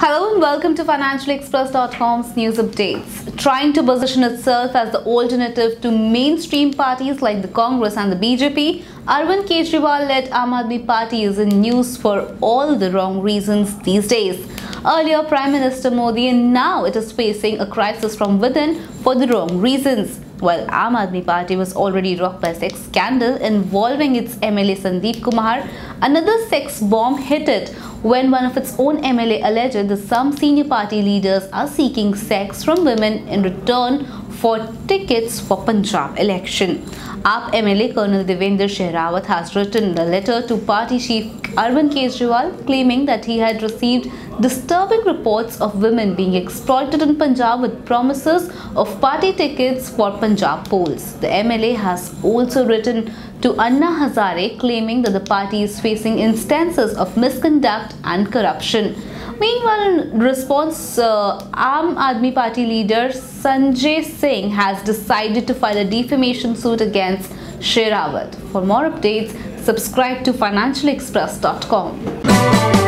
Hello and welcome to FinancialExpress.com's news updates. Trying to position itself as the alternative to mainstream parties like the Congress and the BJP, Arvind Kejriwal-led Aam Aadmi Party is in news for all the wrong reasons these days. Earlier, Prime Minister Modi and now it is facing a crisis from within for the wrong reasons. While Aam Aadmi Party was already rocked by a sex scandal involving its MLA Sandeep Kumar, another sex bomb hit it when one of its own MLA alleged that some senior party leaders are seeking sex from women in return for tickets for Punjab election. AAP MLA Colonel Devendra Sehrawat has written a letter to party chief Arvind Kejriwal claiming that he had received disturbing reports of women being exploited in Punjab with promises of party tickets for Punjab polls. The MLA has also written to Anna Hazare claiming that the party is facing instances of misconduct and corruption. Meanwhile, in response, uh, Aam Aadmi Party leader Sanjay Singh has decided to file a defamation suit against Sehrawat. For more updates, subscribe to financialexpress.com.